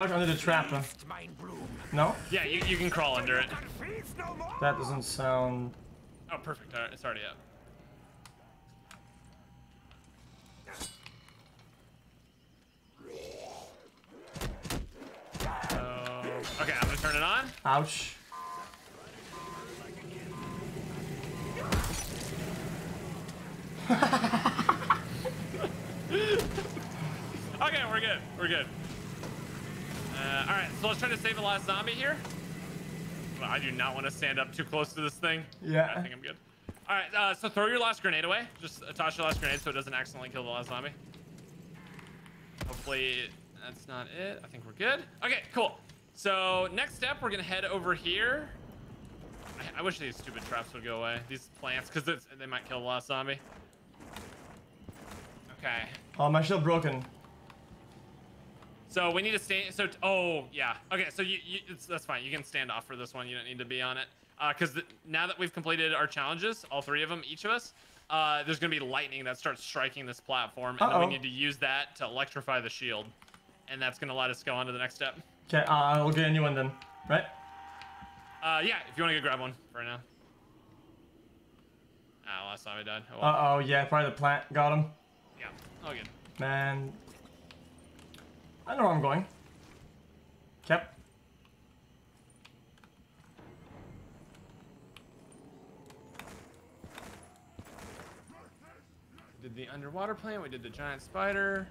under the trap. No? Yeah, you, you can crawl under it. That doesn't sound... Oh, perfect. Right, it's already up. So, okay, I'm gonna turn it on. Ouch. Okay, we're good. We're good. Uh, all right, so let's try to save the last zombie here. I do not want to stand up too close to this thing. Yeah. I think I'm good. All right, uh, so throw your last grenade away. Just toss your last grenade so it doesn't accidentally kill the last zombie. Hopefully that's not it. I think we're good. Okay, cool. So next step, we're gonna head over here. I, I wish these stupid traps would go away. These plants, because they might kill the last zombie. Okay. Oh, my shield broken. So we need to stay. So oh yeah. Okay. So you, you it's, that's fine. You can stand off for this one. You don't need to be on it. Because uh, now that we've completed our challenges, all three of them, each of us, uh, there's gonna be lightning that starts striking this platform, and Uh-oh. then we need to use that to electrify the shield, and that's gonna let us go on to the next step. Okay, uh, I'll get a new one then. Right? Uh, yeah. If you want to go grab one for now. Ah, last time I died. Oh, well. Uh-oh, yeah, probably the plant got him. yeah. All good. Man. I know where I'm going. Yep. Did the underwater plant. We did the giant spider.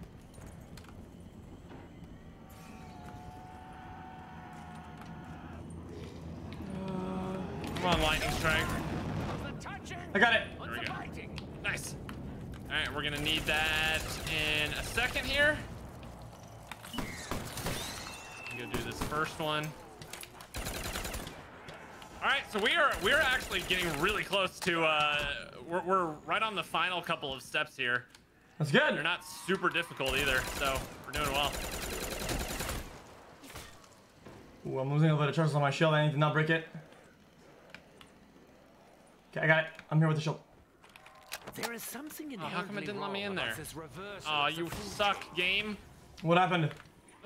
Come on, lightning strike. I got it. There we go. Nice. All right, we're gonna need that in a second here. I'm gonna do this first one. All right, so we are we are actually getting really close to. Uh, we're, we're right on the final couple of steps here. That's good. They're not super difficult either, so we're doing well. Ooh, I'm losing a little bit of charges on my shield. I need to not break it. Okay, I got it. I'm here with the shield. There is something in Oh, how come it didn't let me in there? Oh, you suck, game. What happened?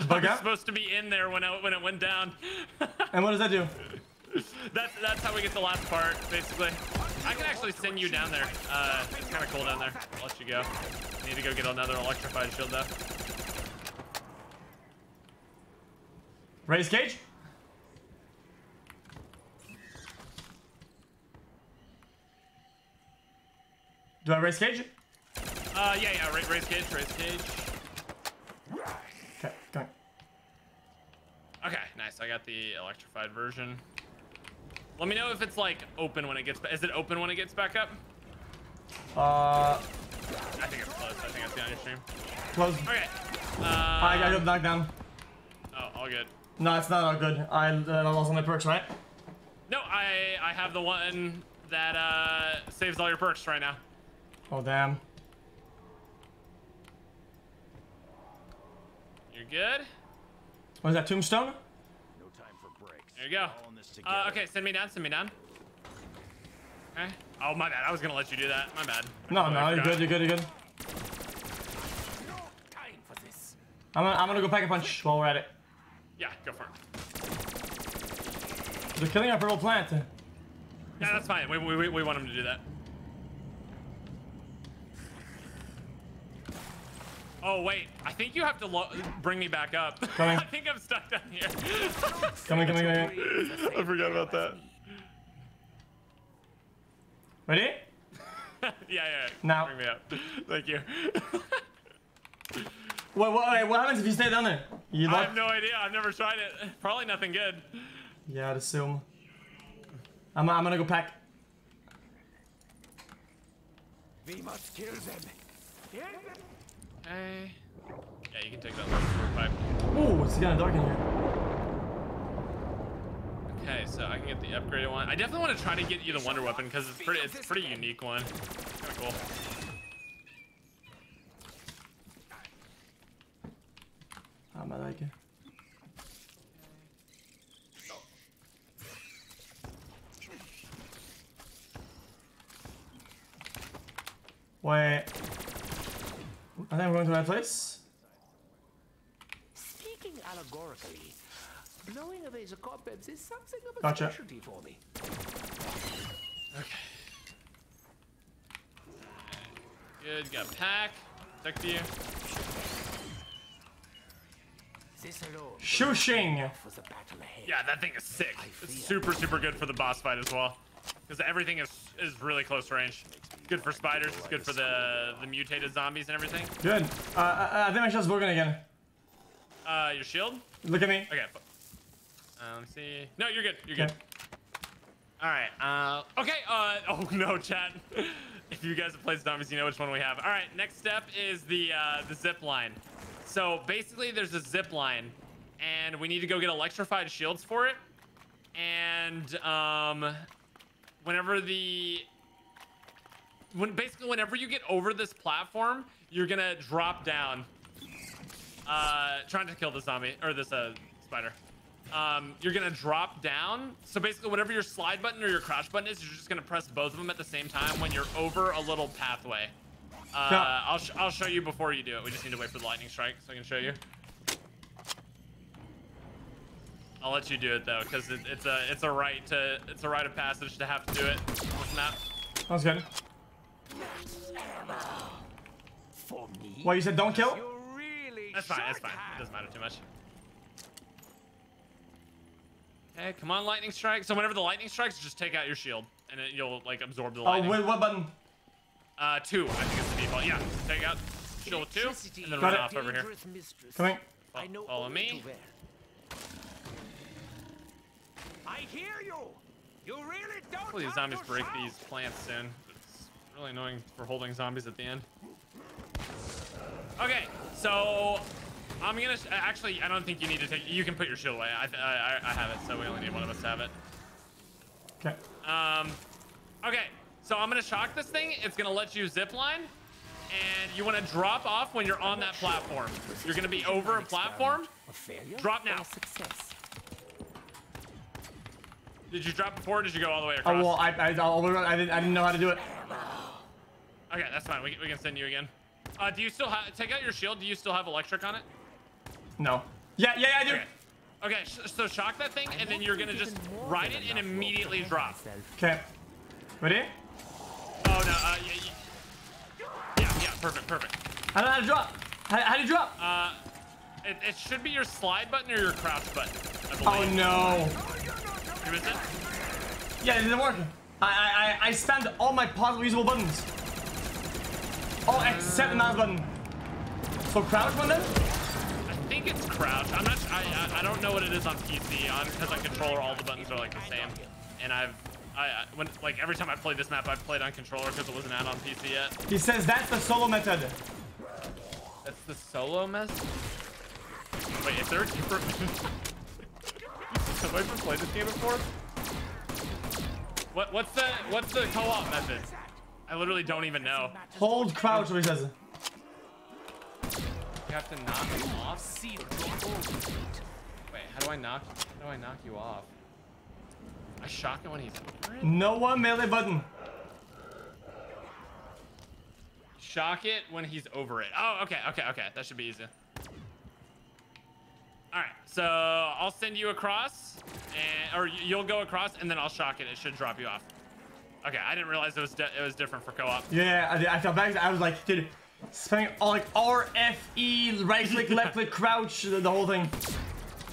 Bug I was out? supposed to be in there when it, when it went down. And what does that do? that's that's how we get the last part, basically. I can actually send you down there. Uh, it's kind of cool down there. I'll let you go. Need to go get another electrified shield though. Raise cage? Do I raise cage? Uh, yeah, yeah. Raise cage, raise cage. Okay, going. Okay, nice. I got the electrified version. Let me know if it's like open when it gets. Is it open when it gets back up? Uh, I think it's closed. I think I see on your stream. Closed. Okay. Uh, I got knocked down. Oh, all good. No, it's not all good. I uh, lost all my perks, right? No, I I have the one that uh saves all your perks right now. Oh, damn. You're good. What is that, tombstone? No time for breaks. There you go. Uh, okay, send me down. Send me down. Okay. Oh my bad. I was gonna let you do that. My bad. No, no, you're good, you're good, you're good. No Time for this. I'm gonna, I'm gonna go pack a punch while we're at it. Yeah, go for it. They're killing our purple plant. Yeah, that's fine. We, we, we- we want him to do that. Oh wait, I think you have to lo bring me back up. Coming. I think I'm stuck down here. Coming, coming, coming. I forgot about that. Ready? yeah, yeah. yeah. Now. Bring me up. Thank you. What, what, wait, what happens if you stay down there? You I have no idea. I've never tried it. Probably nothing good. Yeah, I'd assume. I'm, I'm gonna go pack. We must kill them. Hey. Yeah, you can take that pipe. Ooh, it's kinda dark in here. Okay, so I can get the upgraded one. I definitely want to try to get you the wonder weapon because it's pretty. It's a pretty unique one. Kind of cool. I like it. Wait. I think we're going to my place. Speaking allegorically. Blowing away the cobwebs is something of a Gotcha. specialty for me. Okay. Good. Got pack. Protect you. This Shushing. for the battle ahead. Yeah, that thing is sick. It's super, super good for the boss fight as well. Because everything is is really close range. Good for spiders. It's good for the the mutated zombies and everything. Good. Uh, I, I think my shield's broken again. Uh, your shield. Look at me. Okay. fu- Uh, let me see. No, you're good. You're Okay. good. All right. Uh, okay. Uh, oh no, chat. if you guys have played zombies, you know which one we have. All right. Next step is the uh, the zip line. So basically, there's a zip line, and we need to go get electrified shields for it. And um, whenever the when basically whenever you get over this platform, you're gonna drop down. Uh, trying to kill the zombie or this uh spider. Um, you're gonna drop down. So basically, whatever your slide button or your crouch button is, you're just gonna press both of them at the same time when you're over a little pathway. Uh. I'll sh- I'll show you before you do it. We just need to wait for the lightning strike so I can show you. I'll let you do it though, because it, it's a it's a right to it's a rite of passage to have to do it this map. That's good. For? What you said? Don't kill. You really That's fine. That's fine. It doesn't matter too much. Okay, come on, lightning strike. So whenever the lightning strikes, just take out your shield, and it, you'll like absorb the Oh, lightning. wait, what button? Uh, two. I think it's the default. Yeah, take out shield with two, Electricity and then is run it. off over here. dangerous mistress. Coming. I know Follow only me. I hear you. You really don't. Hopefully these have zombies break these plants soon. Really annoying for holding zombies at the end. Okay, so I'm gonna actually. I don't think you need to take. You can put your shield away. I I, I I have it, so we only need one of us to have it. Okay. Um, okay, so I'm gonna shock this thing. It's gonna let you zip line, and you want to drop off when you're on that platform. You're gonna be over a platform. Drop now. success. Did you drop before? Or did you go all the way across? Oh well, I I, I, I, didn't, I didn't know how to do it. Okay, that's fine. We, we can send you again. Uh, do you still have? Take out your shield. Do you still have electric on it? No. Yeah, yeah, I do. Okay. Okay, sh- so shock that thing, and then you're gonna just ride it and enough rope to immediately drop. Okay. Ready? Oh no, uh, yeah, yeah, yeah, yeah, perfect, perfect. How do how to drop? How, how do you drop? Uh, it, it should be your slide button or your crouch button. I Oh no. Who is it? Yeah, it didn't work. I I I, I spammed all my possible usable buttons. All except the mouse button. So crouch one then? I think it's crouch. I'm not. I I, I don't know what it is on PC. On uh, because on controller, all the buttons are like the same. And I've. I, I when like every time I played this map, I've played on controller because it wasn't out on PC yet. He says that's the solo method. That's the solo mess. Wait, is there a different? Have I ever played this game before? What what's the what's the co-op method? I literally don't even know. Hold crouch, what he says. You have to knock him off. Seal your own fate. Wait, how do I knock? How do I knock you off? I shock it when he's. No one melee button. Shock it when he's over it. Oh, okay, okay, okay. That should be easy. All right, so I'll send you across, and or you'll go across, and then I'll shock it. It should drop you off. Okay, I didn't realize it was di- it was different for co-op. Yeah, I, I felt bad. I was like, dude, spending all like R F E, right click, left click, crouch, the, the whole thing.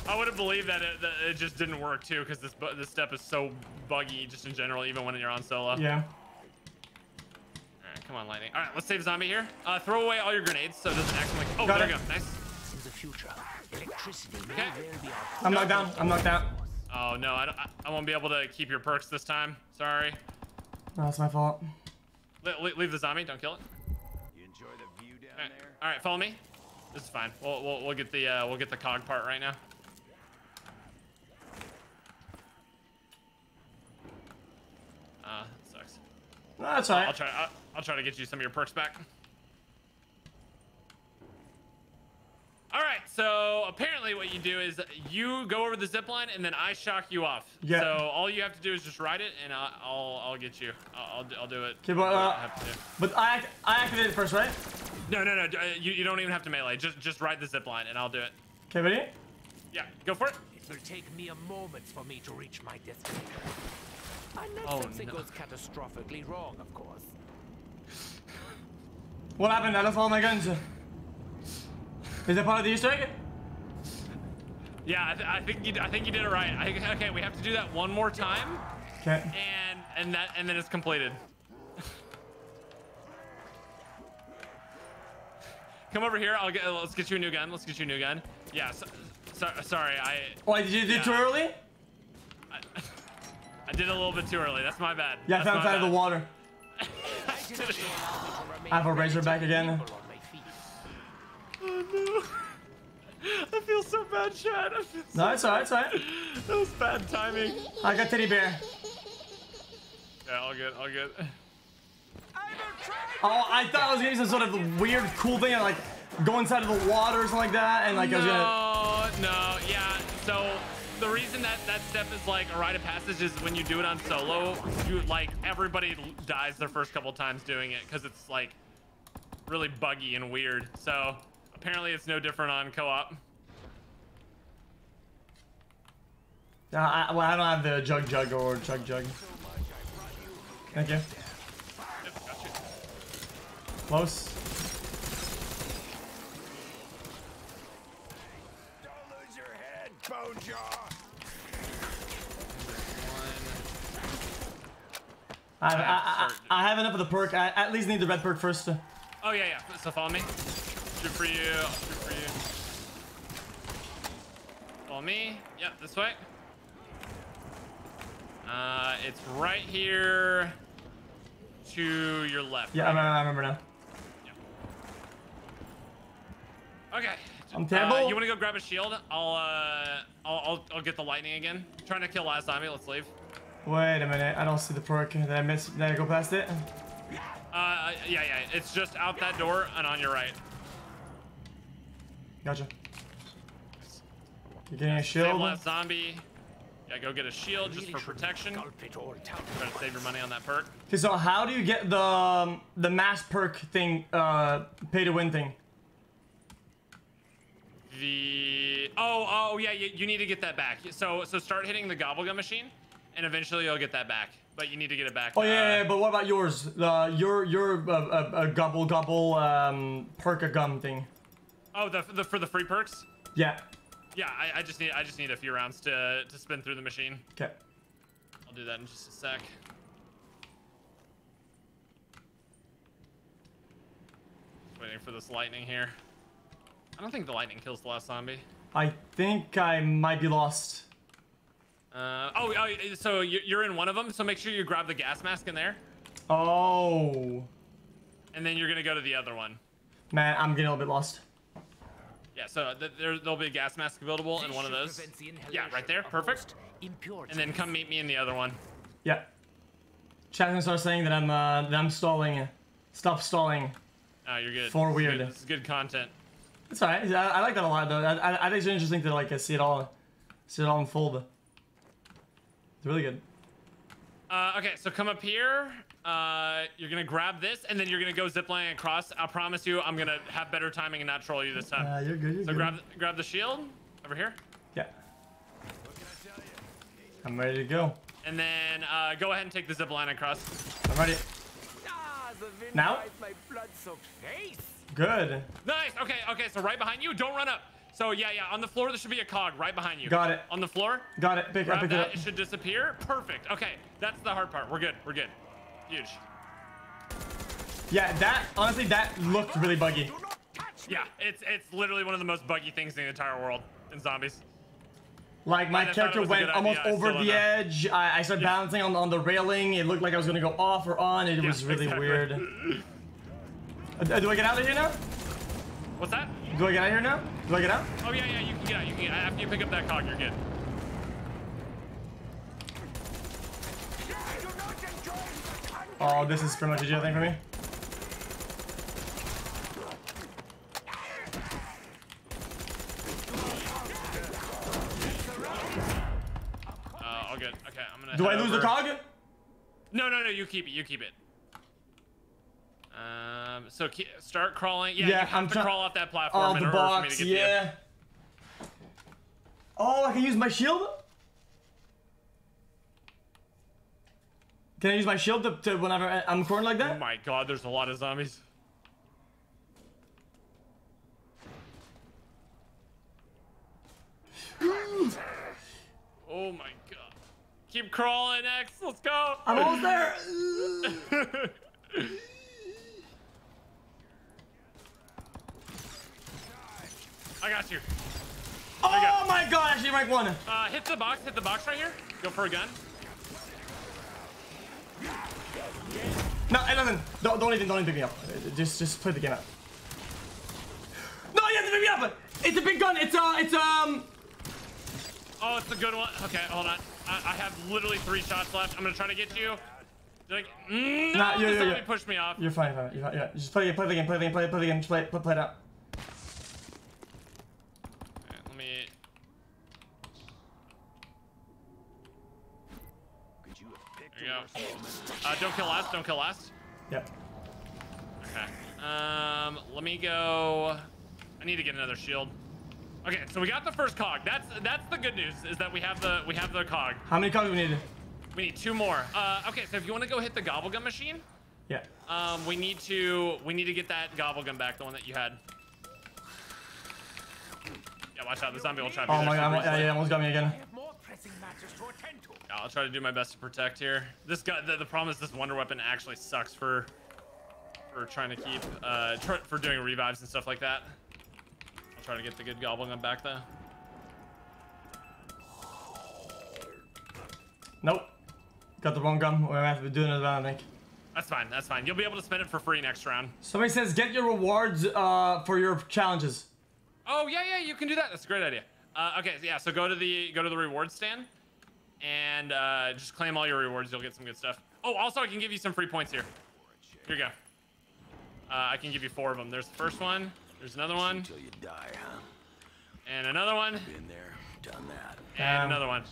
I would have believed that it, that it just didn't work too, because this bu- this step is so buggy just in general, even when you're on solo. Yeah. All right, come on, lightning. All right, let's save zombie here. Uh, throw away all your grenades so it doesn't act like. Oh, Got there it. you go. Nice. In the future, electricity Okay. well be our I'm knocked down. I'm knocked out. Oh no, I, don't, I, I won't be able to keep your perks this time. Sorry. No, that's my fault. Le- le- leave the zombie. Don't kill it. You enjoy the view down All right, there? all right follow me. This is fine. We'll, we'll, we'll get the uh, we'll get the cog part right now. Uh, sucks. No, that's I'll try. I'll, I'll try to get you some of your perks back. All right. So apparently, what you do is you go over the zip line, and then I shock you off. Yeah. So all you have to do is just ride it, and I'll I'll, I'll get you. I'll, I'll do- it. Okay, but, uh, I have to do. But I I activated it first, right? No, no, no. uh, You, you don't even have to melee. Just just ride the zip line, and I'll do it. Okay, ready? Yeah, go for it. It will take me a moment for me to reach my destination. Unless Oh, something no. goes catastrophically wrong, of course. What happened? I lost all my guns. Is that part of the Easter egg? Yeah, I, th I think you I think you did it right. I, okay, we have to do that one more time, Okay. and and that and then it's completed. Come over here. I'll get. Let's get you a new gun. Let's get you a new gun. Yeah. So, so, sorry, I, Oh, did you do it too early? I I did a little bit too early. That's my bad. Yeah, I That's found my out of the water. I did not allow me to remain I have a razor back again. relatively nimble on my feet. Oh, no. I feel so bad, Chad. I feel so No, it's alright, it's alright. That was bad timing. I got teddy bear. Yeah, all good, all good. Oh, I thought I was gonna do some sort of weird, cool thing, like go inside of the water or something like that, and like I was gonna. No, no, yeah. So the reason that that step is like a rite of passage is when you do it on solo, you like everybody dies their first couple times doing it because it's like really buggy and weird. So apparently it's no different on co-op. Uh, I, well, I don't have the jug jug or jug jug. Thank you. You. Close. Don't lose your head, Bonejaw! I, I, I, I have enough of the perk. I at least need the red perk first. Oh yeah, yeah. So follow me. Shoot for you. I'll for you. Follow me. Yep, this way. Uh, it's right here to your left. Yeah, I right remember, I remember now. Okay. I'm Uh, terrible. you want to go grab a shield? I'll uh, I'll, I'll I'll get the lightning again. trying to kill last zombie. Let's leave. Wait a minute. I don't see the perk. Did I miss? Did I go past it? Uh, yeah, yeah. It's just out that door and on your right. Gotcha. You're getting a Save shield. last zombie. Yeah, go get a shield just for protection. Gulp it all. Try to save your money on that perk. Okay, so how do you get the um, the mass perk thing, uh, pay to win thing? The oh oh yeah, you, you need to get that back. So so start hitting the gobblegum machine, and eventually you'll get that back. But you need to get it back. Oh yeah, yeah, uh, yeah, but what about yours? The your your uh, uh, uh, gobble gobble um, perk a gum thing. Oh, the, the for the free perks. Yeah. Yeah, I, I just need I just need a few rounds to to spin through the machine. Okay. I'll do that in just a sec. Waiting for this lightning here. I don't think the lightning kills the last zombie. I think I might be lost. Uh, oh, oh, so you- you're in one of them. So make sure you grab the gas mask in there, Oh. and then you're gonna go to the other one. Man, I'm getting a little bit lost. Yeah, so th there, there'll be a gas mask available in one of those. Yeah, right there. Perfect. And then come meet me in the other one. Yeah. Gonna start saying that I'm uh, that I'm stalling. Stop stalling. Oh, you're good. For weird. good- This is good content. It's alright. I, I like that a lot though. I, I, I think it's interesting to like see it all, see it all unfold. It's really good. Uh, okay, so come up here. Uh, you're gonna grab this, and then you're gonna go ziplining across. I promise you, I'm gonna have better timing and not troll you this time. Uh, you're good. You're so good. grab grab the shield over here, Yeah. I'm ready to go. and then uh, go ahead and take the zip line across. I'm ready. Ah, Now? dries my blood-soaked face. Good. Nice. Okay. Okay. So right behind you. Don't run up. So yeah, yeah. On the floor, there should be a cog right behind you. Got it. On the floor. Got it. Pick, Grab it that. up. It should disappear. Perfect. Okay. That's the hard part. We're good. We're good. Huge. Yeah, that honestly that looked really buggy. Do not touch me. Yeah. It's it's literally one of the most buggy things in the entire world in zombies. Like my I thought it character went almost idea, over the edge. I, I started Yeah. balancing on on the railing. It looked like I was gonna go off or on. It Yeah, was really exactly. weird. Uh, do I get out of here now? What's that? Do I get out of here now? Do I get out? Oh yeah, yeah. You can get out. You can get out. After you pick up that cog, you're good. I do not enjoy the country. Oh, this is pretty much a jail thing for me. Uh, all good. Okay, I'm gonna. Do I lose the cog? No, no, no. You keep it. You keep it. Um. So start crawling. Yeah. Yeah, you have I'm to crawl off that platform Oh, in the order for me box. to get to you. Yeah. Oh, I can use my shield? Can I use my shield to, to whenever I- I'm cornered like that? Oh my god, there's a lot of zombies. oh my god. Keep crawling, X. Let's go. I'm almost there. I got you. oh my god, actually rank one. Uh, hit the box. Hit the box right here. Go for a gun. No, doesn't. Don't, don't even, don't even pick me up. Uh, Just, just play the game out. No, you have to pick me up. It's a big gun. It's uh, it's um. Oh, it's a good one. Okay, hold on. I, I have literally three shots left. I'm gonna try to get you. Like, mm, no, Nah, yeah, the yeah, zombie yeah. pushed me off. You're fine, fine. You're fine. Yeah, just play the game. Play the game. Play the game. Play, play the game. Play, play, play it out. Okay, let me. Could you have picked There you a go. worse moment? Uh, don't kill last. Don't kill last. Yep. Okay. Um, let me go. I need to get another shield. Okay, so we got the first cog. That's that's the good news is that we have the we have the cog. How many do we need? We need two more. Uh, okay, so if you want to go hit the gobblegum machine, Yeah. um, we need to we need to get that gobblegum back, the one that you had. Yeah, watch out. The zombie will try to Oh my god, yeah, yeah, almost got me again. I have more pressing matters to attend to. Yeah, I'll try to do my best to protect here. This guy, the, the problem is this wonder weapon actually sucks for for trying to keep uh tr for doing revives and stuff like that. I'll try to get the good gobblegum back though. Nope. Got the wrong gun. We're gonna have to do another round, I think. That's fine. That's fine. You'll be able to spend it for free next round. Somebody says get your rewards uh, for your challenges. Oh yeah, yeah, you can do that. That's a great idea. Uh, okay, so yeah. So go to the go to the reward stand, and uh, just claim all your rewards. You'll get some good stuff. Oh, also I can give you some free points here. Here you go. Uh, I can give you four of them. There's the first one. There's another one, Until you die, huh? and another one, Been there, done that. and Um, another one.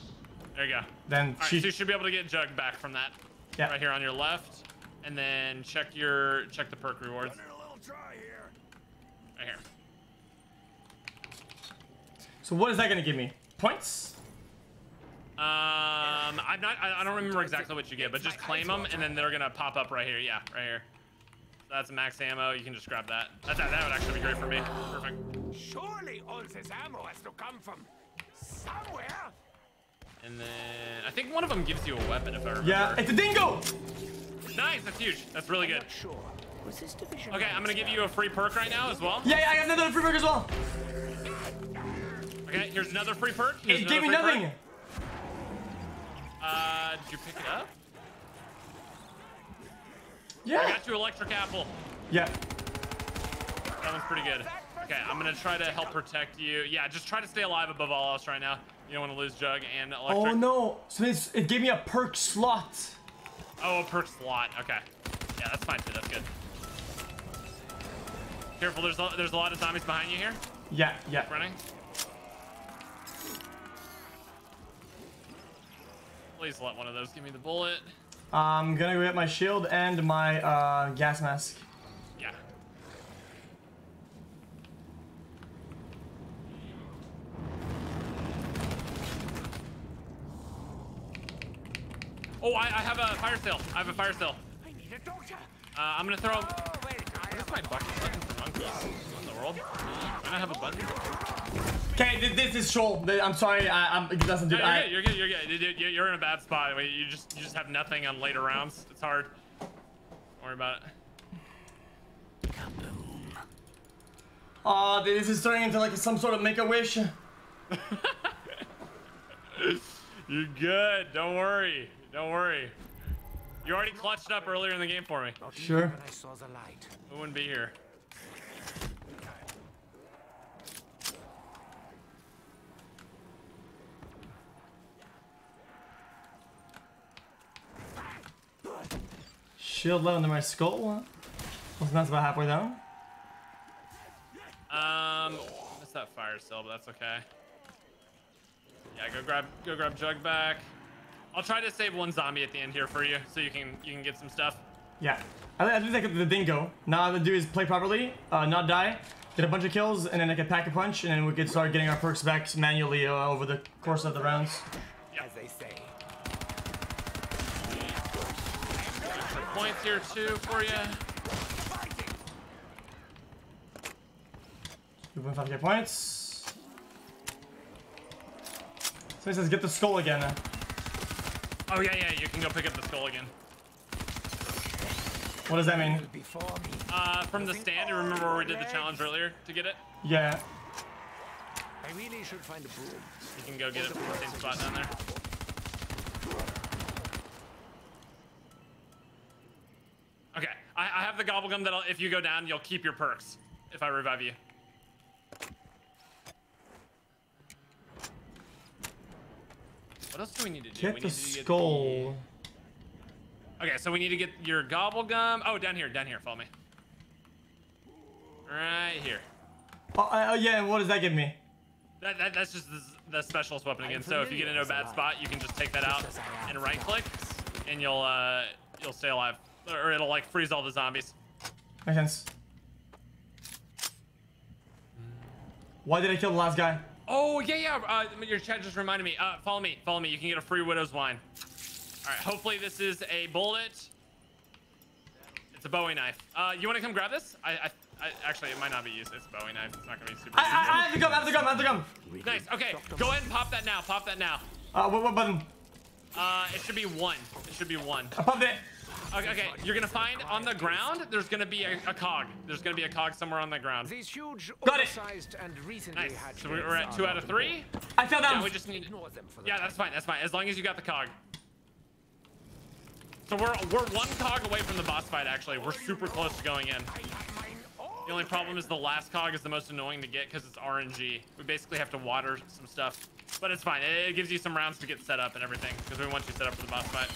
There you go. Then All right, she. so you should be able to get Jug back from that. Yeah. Right here on your left, and then check your check the perk rewards. Running a little dry here. Right here. So what is that gonna give me? Points? Um, I'm not. I, I don't remember exactly what you get, but just claim them, and then they're gonna pop up right here. Yeah, right here. So that's max ammo. You can just grab that. That, that, that would actually be great for me. Perfect. Surely all this ammo has to come from somewhere. And then I think one of them gives you a weapon, if I remember. Yeah, it's a dingo! Nice. That's huge. That's really good. Sure. Was this division? Okay, I'm gonna give you a free perk right now as well. Yeah, yeah, I got another free perk as well. Okay, here's another free perk. Here's It gave me nothing. perk. Uh, did you pick it up? Yeah. I got you electric apple. Yeah. That one's pretty good. Okay, I'm gonna try to help protect you. Yeah, just try to stay alive above all else right now. You don't want to lose Jug and electric. Oh no. So it's, it gave me a perk slot. Oh, a perk slot. Okay. Yeah, that's fine too. That's good. Careful, there's a, there's a lot of zombies behind you here. Yeah, yeah. Running. Please let one of those give me the bullet. I'm gonna go get my shield and my uh, gas mask. Yeah. Oh, I, I have a fire sale. I have a fire sale. I need a doctor. Uh, I'm gonna throw. Oh wait, I Where's have my bucket button for monkeys? What in the world? Do I have a button? Okay, th- this is troll. I'm sorry. I, I'm, it doesn't do. No, you're good. You're good. You're good. You- You're in a bad spot. Wait, You just you just have nothing on later rounds. It's hard. Don't worry about it. Aw, this is turning into like some sort of make a wish. You're good. Don't worry. Don't worry. You already clutched up earlier in the game for me. Sure. when I saw the light. We wouldn't be here. Shield low under my skull. Wasn't that about halfway down? Um, missed that fire sale, but that's okay. Yeah, go grab go grab Jug back. I'll try to save one zombie at the end here for you, so you can you can get some stuff. Yeah. I, think I think like the dingo. Now all I have to do is play properly, uh, not die, get a bunch of kills, and then I can pack a punch, and then we could start getting our perks back manually uh, over the course of the rounds. As they say. Some points here too for you. 2.5k points. So he says, get the skull again. Oh yeah, yeah. You can go pick up the skull again. What does that mean? Uh, from the stand. You remember where we did the challenge earlier to get it? Yeah. I really should find a broom. You can go get it from the same spot down there. I, I have the gobblegum that'll, if you go down, you'll keep your perks if I revive you. What else do we need to do? Get we the need to skull. Okay, so we need to get your gobblegum. Oh, down here, down here. Follow me. Right here. Oh, uh, yeah, what does that give me? That, that, that's just the, the specialist weapon again. So if you get into a bad spot, you can just take that out as I am and right click, and you'll uh you'll stay alive, or it'll like freeze all the zombies. Makes sense. Why did I kill the last guy? Oh yeah yeah. Uh, your chat just reminded me. Uh, follow me, follow me. You can get a free widow's wine. All right. Hopefully this is a bullet. It's a Bowie knife. Uh, you want to come grab this? I, I, I actually it might not be used. It's a Bowie knife. It's not gonna be super. I, I, I have to come, I have to come, I have to come. Nice. Okay. Go ahead and pop that now. Pop that now. Uh, what, what button? Uh, it should be one. It should be one. I popped it. Okay, okay, you're gonna find on the ground. There's gonna be a, a cog. There's gonna be a cog somewhere on the ground. These huge, Got it. oversized and recently Nice. So we're at two out of three. I fell down. Yeah, we just need. Them for the Yeah, that's fine. That's fine. As long as you got the cog. So we're we're one cog away from the boss fight. Actually, we're super close to going in. The only problem is the last cog is the most annoying to get because it's RNG. We basically have to water some stuff, but it's fine. It, it gives you some rounds to get set up and everything because we want you set up for the boss fight.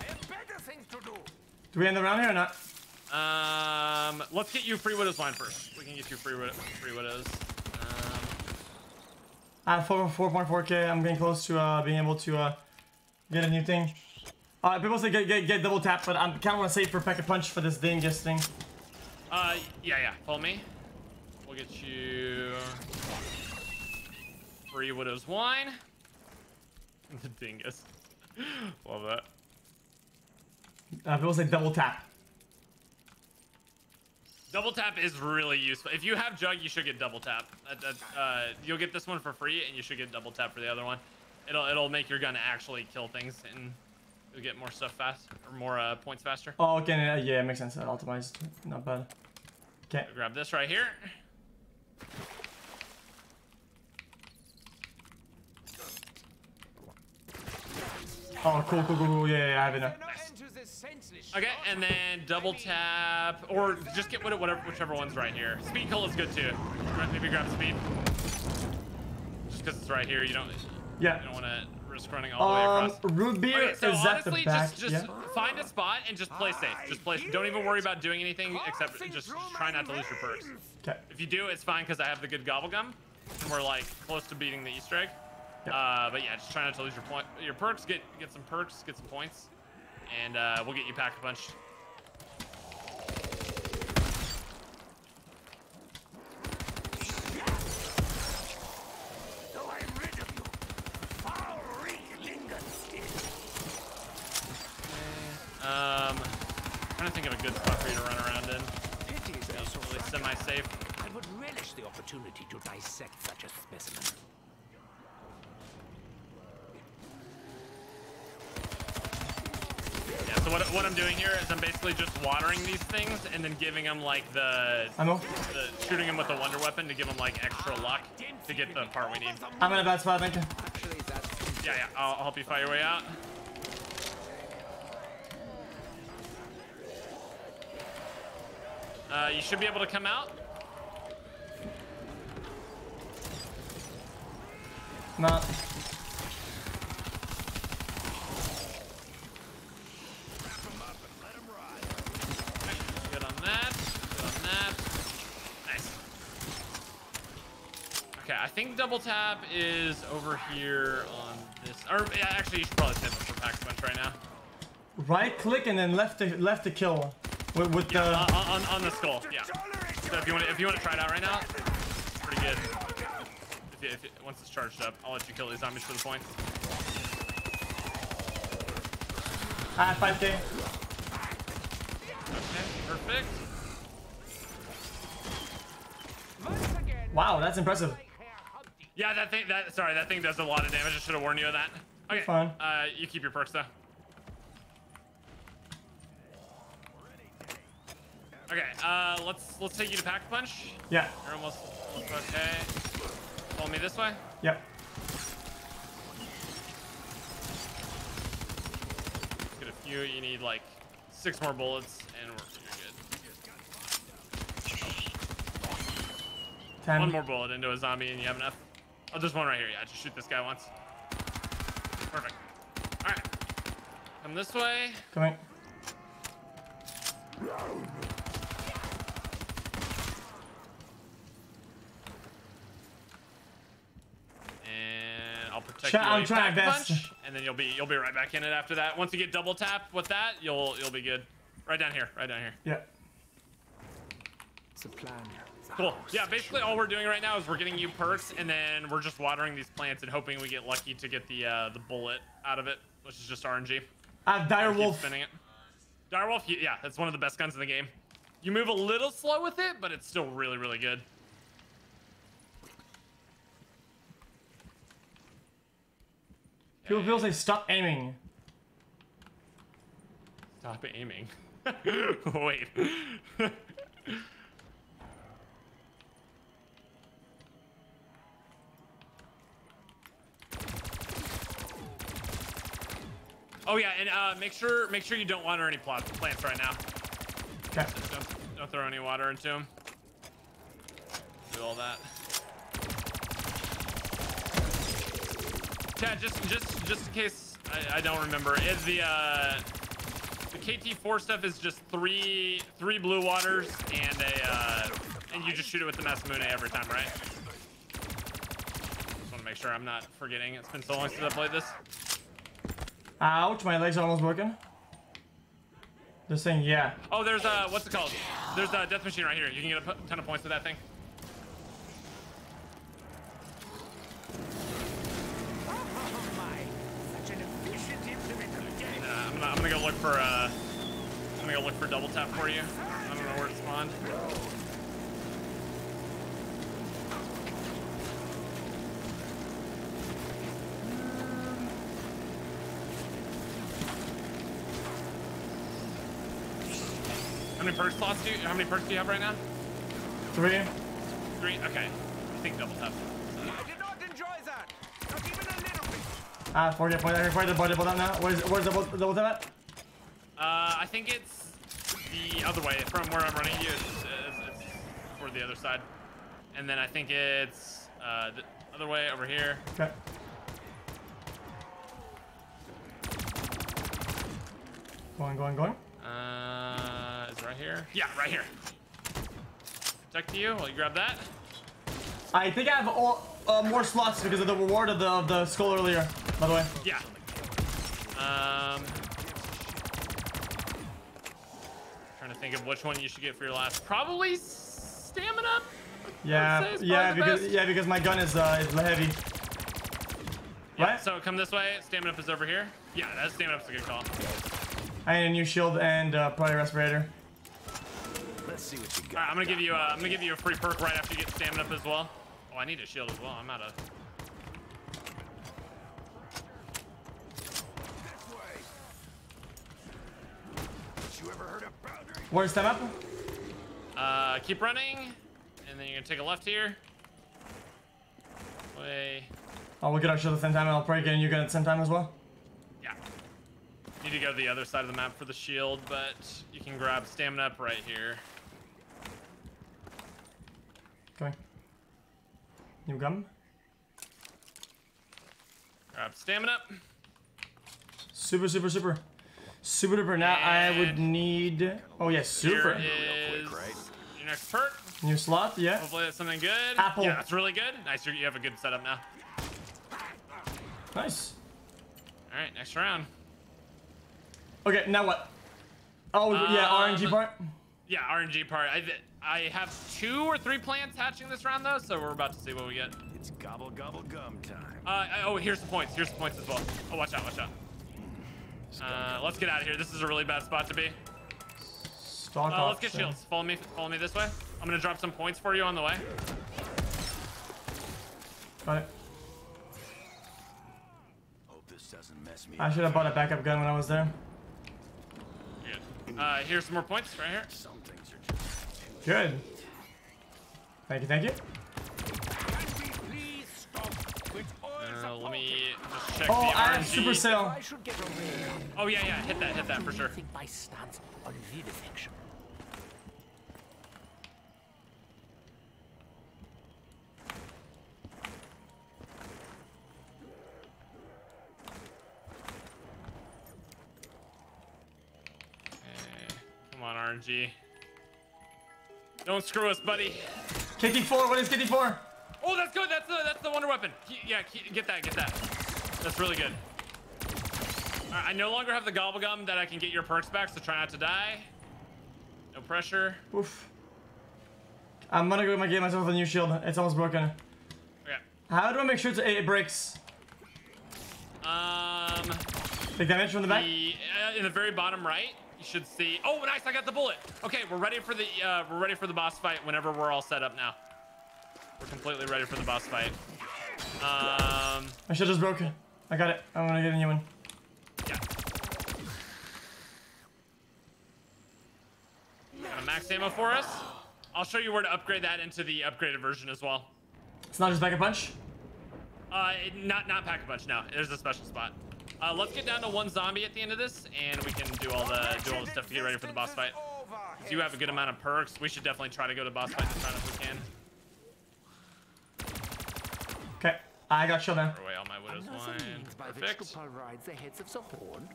I have better things to do. We end the round here or not? Um, let's get you free widows wine first. We can get you free widow, free widows. Um, I have 4, 4.4k. I'm getting close to uh, being able to uh, get a new thing. Uh, people say get, get, get double tap, but I'm kind of want to save for pack a punch for this dingus thing. Uh, yeah, yeah. Follow me. We'll get you free widow's wine. the dingus. Love that. Uh, people say double tap. Double tap is really useful. If you have jug, you should get double tap. That, that, uh, you'll get this one for free, and you should get double tap for the other one. It'll it'll make your gun actually kill things, and you'll get more stuff fast or more uh, points faster. Oh, okay. uh, Yeah, makes sense. Uh, optimized. Not bad. Okay. Grab this right here. Oh, cool, cool, cool, cool. Yeah, yeah, I have it now. Okay, and then double tap, or just get rid of whatever, whichever one's right here. Speed cola is good too. Maybe grab speed. Just because it's right here, you don't, you Yeah. don't want to risk running all the way Um, across. root beer Okay, so is at honestly, the back. just just yeah. find a spot and just play safe. Just play. Don't even worry about doing anything except just, just try not to lose your perks. Okay. If you do, it's fine because I have the good gobble gum, and we're like close to beating the Easter egg. Yep. Uh, but yeah, just try not to lose your point, your perks. Get get some perks, get some points, and uh, we'll get you pack a punch. Though I'm rid of you, foul reek lingers still. Um, trying to think of a good spot for you to run around in. They're Really semi-safe. I would relish the opportunity to dissect such a specimen. So what what I'm doing here is I'm basically just watering these things and then giving them like the, Ammo. the shooting them with the wonder weapon to give them like extra luck to get the part we need. I'm in a bad spot, you. Yeah, yeah. I'll, I'll help you fight your way out. Uh, you should be able to come out. Not. Good on that. Good on that. Nice. Okay, I think double tap is over here on this. Or yeah, actually, you should probably it for Pax Punch right now. Right click and then left to left to kill. With, with the Uh, on, on the skull, yeah. So if you want to, if you want to try it out right now, it's pretty good. If if once it's charged up, I'll let you kill these zombies for the point. ah 5k. Okay, perfect. Wow, that's impressive. Like Herr Humpty. Yeah, that thing. That sorry, that thing does a lot of damage. I should have warned you of that. Okay. Fine. Uh, you keep your perks though. Okay. Uh, let's let's take you to pack punch. Yeah. You're almost, almost okay. Follow me this way. Yep. Get a few. You need like six more bullets, and we're, you're good. 10. One more bullet into a zombie, and you have enough. Oh, there's one right here. Yeah, just shoot this guy once. Perfect. All right. Come this way. Coming. and I'll protect Try- you. while I'm trying my best. punch, and then you'll be you'll be right back in it after that. Once you get double tap with that, you'll you'll be good. Right down here. Right down here. Yeah. It's a plan. Cool. Yeah, basically all we're doing right now is we're getting you perks, and then we're just watering these plants and hoping we get lucky to get the uh, the bullet out of it, which is just RNG. I have dire wolf. spinning it. Direwolf, y- yeah, that's one of the best guns in the game. You move a little slow with it, but it's still really, really good. People people say stop aiming. Stop aiming. Wait. oh yeah, and uh, make sure make sure you don't water any plot, plants right now. Okay. Don't, don't throw any water into them. Do all that. Chad, just just just in case I, I don't remember, is the uh, the KT4 stuff is just three three blue waters and a uh, and you just shoot it with the Masamune every time, right? Just want to make sure I'm not forgetting. It's been so long since I played this. Ouch, my legs are almost broken. They're yeah. Oh, there's a, what's it called? There's a death machine right here. You can get a ton of points with that thing. Oh. Uh, I'm gonna I'm gonna go look for uh, I'm gonna go look for double tap for you. I don't know where it spawned. How many slots do you, how many perks do you have right now? Three. Three? Okay. I think double tap. I did not enjoy that. Not even a little bit. Ah, forget point. I can find the body button now. Where's where's the double double tap at? Uh, I think it's the other way from where I'm running you. It's, it's, it's toward the other side, and then I think it's uh, the other way over here. Okay. Going, going, going. Uh, is it right here? Yeah, right here. Protect you while you grab that. I think I have all, uh, more slots because of the reward of the of the skull earlier. By the way. Yeah. Um, trying to think of which one you should get for your last. Probably stamina. Yeah, yeah, because best. yeah, because my gun is uh is heavy. Yeah, Right? So come this way. Stamina up is over here. Yeah, that stamina up's a good call. I need a new shield and uh, probably respirator. Let's see what you All right, I'm gonna give you. Uh, I'm gonna give you a free perk right after you get stamina up as well. Oh, I need a shield as well. I'm out of. You ever heard of boundary? Where's them up? Uh, keep running, and then you're gonna take a left here. Way. Oh, we'll get our shield at the same time, and I'll probably get you new gun at the same time as well. Yeah. Need to go to the other side of the map for the shield, but you can grab stamina up right here. Coming. New gun. Grab stamina up. Super, super, super. Super duper. Now I would need. Oh yeah, super. Here is your next perk. New slot. Yeah. Hopefully that's something good. Apple. Yeah, that's really good. Nice. You you have a good setup now. Nice. All right, next round. Okay, now what? Oh, yeah, RNG Um, part. Yeah, RNG part. I I have two or three plants hatching this round though, so we're about to see what we get. It's gobble gobble gum time. Uh, I- oh, here's the points. Here's the points as well. Oh, watch out, watch out. Uh, let's get out of here. This is a really bad spot to be. Stock Uh, let's get shields. Follow me. Follow me this way. I'm gonna drop some points for you on the way. Got it. Hope this doesn't mess me I should have bought a backup gun when I was there. Good. Uh, here's some more points right here. Some things are just Good. Thank you, thank you. Please stop with all Uh, let me just check Oh, the I have RNG. super sale. I should get a ring on. Oh yeah, yeah. Hit that. Hit that for sure. Think my stance on vivisection. Okay. Come on, RNG. Don't screw us, buddy. KT4, what is KT4? Oh, that's good. That's the that's the wonder weapon. Yeah, get that, get that. That's really good. Right, I no longer have the gobblegum that I can get your perks back, so try not to die. No pressure. Oof. I'm gonna go get myself a new shield. It's almost broken. Okay. How do I make sure it breaks? Um, Take damage from the back? the uh, in the very bottom right, you should see. Oh, nice! I got the bullet. Okay, we're ready for the uh, we're ready for the boss fight. Whenever we're all set up now, we're completely ready for the boss fight. Um, My shield just broke. I got it. I'm gonna get a new one. yeah. Got a max ammo for us. I'll show you where to upgrade that into the upgraded version as well. It's not just pack a punch. Uh, it- not not pack a punch. No, there's a special spot. Uh, let's get down to one zombie at the end of this, and we can do all the do all the stuff to get ready for the boss fight. Do you have a good amount of perks. We should definitely try to go to boss fight this round if we can. Okay, I got shield now. Away all my widow's wine. means by which Perfect. to pulverize the heads of the horn.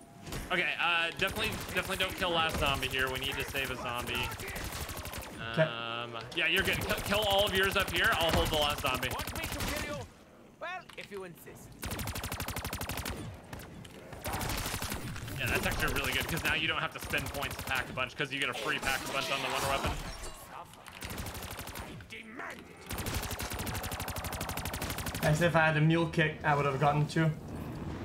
Okay, uh, definitely definitely don't kill last zombie here. We need to save a zombie. Um, yeah, you're good. Kill, kill all of yours up here. I'll hold the last zombie. Want me to kill you? Well, if you insist. Yeah, that's actually really good because now you don't have to spend points to pack a punch because you get a free pack a punch on the wonder weapon. I demand it. I said if I had a mule kick, I would have gotten two.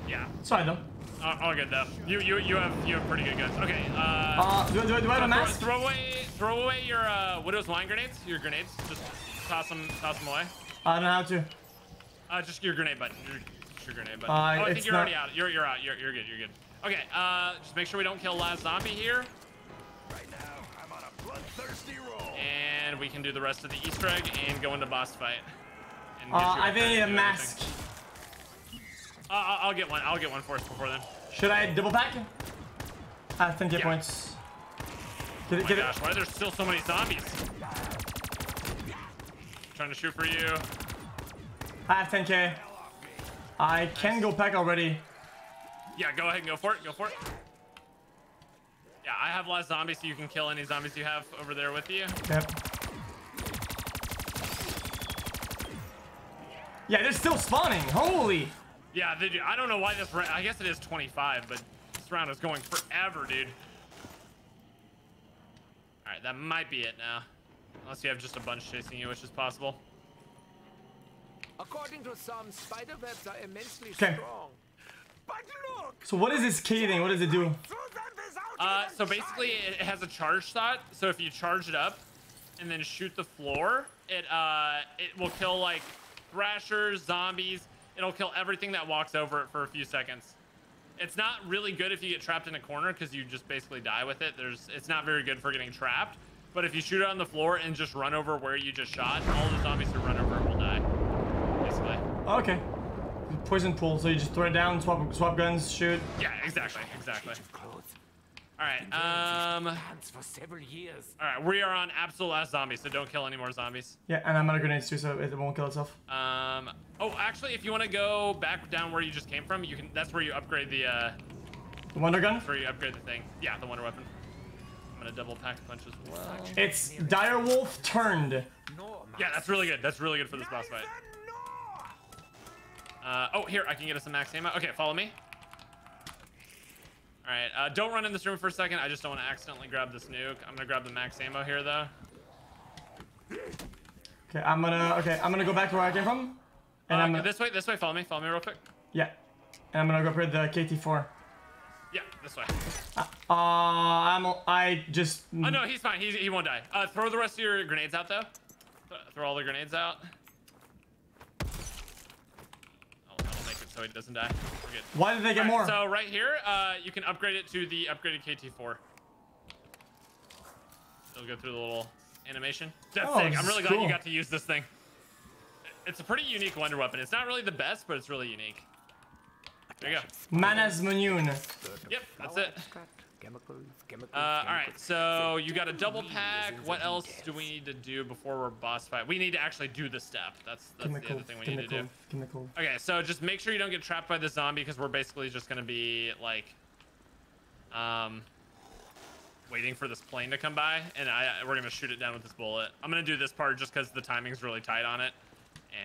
Yeah, Sorry though. all, all good though. You you you have you have pretty good guns. Okay. Uh, Uh, do, do, do I have a throw, mask? throw away throw away your uh, widow's wine grenades. Your grenades. Just toss them toss them away. I don't know how to. Uh, just your grenade button. Your, your grenade button. Uh, oh, I think you're not- already out. You're you're out. You're you're good. You're good. Okay. Uh, just make sure we don't kill last zombie here, Right now, I'm on a bloodthirsty roll. and we can do the rest of the Easter egg and go into boss fight. And Uh, I think I need a upgrade and do mask. Uh, I'll I'll get one. I'll get one for us before then. Should I double pack? I have 10 hit Yeah. points. Get it, Oh my get it. gosh, why are there still so many zombies? Trying to shoot for you. I have 10k. I can go pack already. Yeah, go ahead and go for it. Go for it. Yeah, I have last zombies, so you can kill any zombies you have over there with you. Yep. Yeah, they're still spawning. Holy. Yeah, they do. I don't know why this. Ra- I guess it is 25, but this round is going forever, dude. All right, that might be it now, unless you have just a bunch chasing you, which is possible. According to some, spider webs are immensely Okay. strong. But look! So what is this key thing? What does it do? Through them is out Uh, so basically, it it has a charge shot. So if you charge it up and then shoot the floor, it uh, it will kill like thrashers, zombies. It'll kill everything that walks over it for a few seconds. It's not really good if you get trapped in a corner because you just basically die with it. There's, it's not very good for getting trapped. But if you shoot it on the floor and just run over where you just shot, all the zombies who run over it will die. Basically. Okay. Poison pool. So you just throw it down, swap swap guns, shoot. Yeah, exactly, exactly. All right. Um. All Pants for several years. right. We are on absolute last zombie, so don't kill any more zombies. Yeah, and I'm out of grenades too, so it won't kill itself. Um. Oh, actually, if you want to go back down where you just came from, you can. That's where you upgrade the. Uh, The Wonder Gun? that's where you upgrade the thing. Yeah, the wonder weapon. I'm gonna double pack punch as well. It's Direwolf turned. Yeah, that's really good. That's really good for this boss fight. Uh, oh, here I can get us some max ammo. Okay, follow me. All right, uh, don't run in this room for a second. I just don't want to accidentally grab this nuke. I'm gonna grab the max ammo here though. Okay, I'm gonna. Okay, I'm gonna go back to where I came from. And Uh, I'm gonna, this way, this way. Follow me. Follow me real quick. yeah. And I'm gonna go upgrade the KT4. Yeah, this way. Uh, I'm. I just. Oh no, he's fine. He's, he won't die. Uh, throw the rest of your grenades out though. Th- throw all the grenades out. I'll, I'll make it so he doesn't die. We're good. Why did they get All more? so right here, uh, you can upgrade it to the upgraded KT4. It'll go through the little animation. That's Oh, sick. I'm is really glad you got to use this thing. It's a pretty unique wonder weapon. It's not really the best, but it's really unique. There you go. Masamune. Yep, that's it. Chemicals, chemicals, Uh, all right, chemicals. so you got a double three pack. What else do we need to do before we're boss fight? We need to actually do the step. That's that's the other thing we need to do. Chemical. Okay, so just make sure you don't get trapped by the zombie because we're basically just gonna be like, um, waiting for this plane to come by, and I we're gonna shoot it down with this bullet. I'm gonna do this part just because the timing's really tight on it,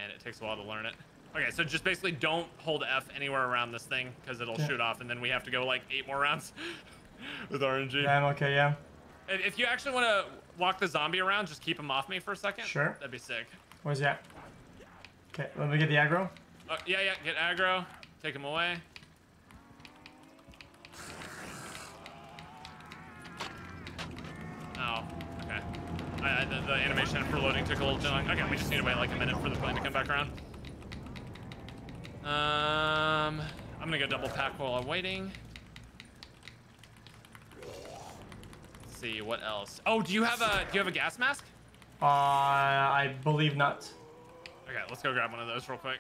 and it takes a while to learn it. Okay, so just basically don't hold F anywhere around this thing because it'll Yeah. shoot off, and then we have to go like eight more rounds with RNG. Yeah, I'm okay. Yeah. If you actually want to walk the zombie around, just keep him off me for a second. Sure. That'd be sick. Where's he at? Okay, let me get the aggro. Oh, yeah, yeah, get aggro. Take him away. Oh, okay. I, I, the, the animation for loading took a little too long. Okay, we just need to wait like a minute for the plane to come back around. Um, I'm gonna go double pack while I'm waiting. See what else. Oh, do you have a do you have a gas mask? Uh, I believe not. Okay, let's go grab one of those real quick.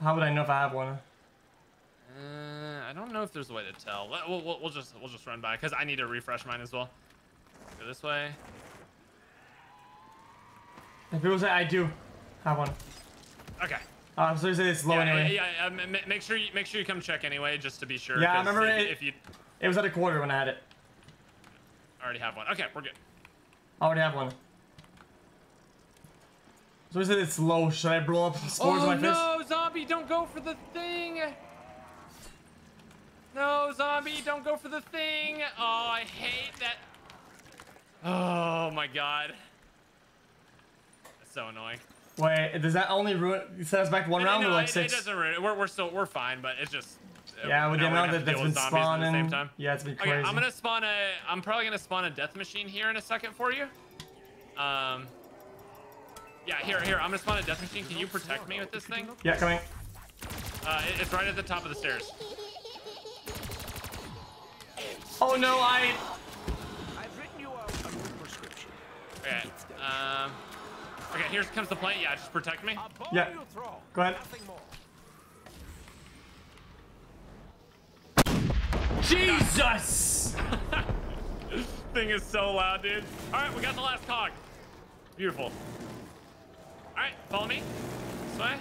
How would I know if I have one? Uh, I don't know if there's a way to tell. We'll, we'll, we'll just we'll just run by because I need to refresh mine as well. Go this way. If people say I do have one. Okay. Uh, so say it's low yeah, anyway. yeah, yeah, ma- ma- make sure you make sure you come check anyway, just to be sure. Yeah, I remember if, it- if you It was at a quarter when I had it. Already have one. Okay, we're good. I already have one. So you said it's low. Should I blow up spores oh in my oh, face? no, zombie! Don't go for the thing. No, zombie! Don't go for the thing. Oh, I hate that. Oh my god. That's so annoying. Wait, does that only ruin It set us back one round no, or like it, six? It doesn't ruin it. We're, we're still we're fine, but it's just. Yeah, with the now we're amount gonna that, have that's to deal been with zombies at the spawning. same time. Yeah, it's been Okay, crazy. I'm gonna spawn a. I'm probably gonna spawn a death machine here in a second for you. Um. Yeah, here, here. I'm gonna spawn a death machine. Can you protect me with this thing? Yeah, coming. Uh, it- it's right at the top of the stairs. Oh no, I. I've written you a new prescription. Okay. Um. Okay, here comes the plane. Yeah, just protect me. Yeah. Go ahead. Jesus! thing is so loud, dude. All right, we got the last cog. Beautiful. All right, follow me. This way.